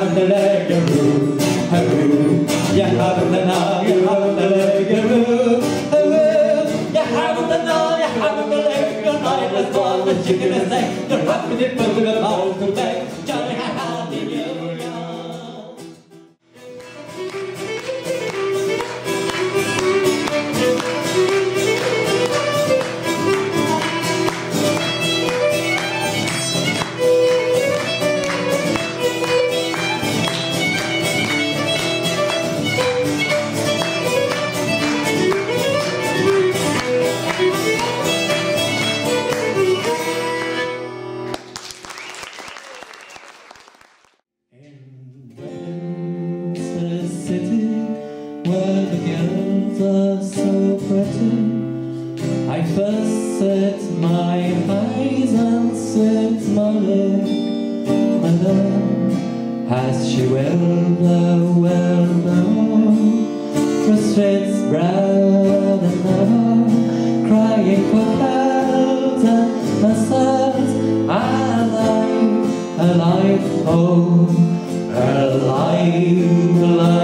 حبيبنا لا يقرب حبيبنا يا حبيبنا يا حبيبنا لا يقرب يا حبيبنا يا حبيبنا لا يقرب يا حبيبنا يا حبيبنا لا يقرب يا حبيبنا يا حبيبنا لا يقرب city where the girls are so pretty, I first set my eyes on sweet Molly, my love, as she will the well known, frustrates brown and never crying for clouds and massages. Alive, alive, oh, alive, alive.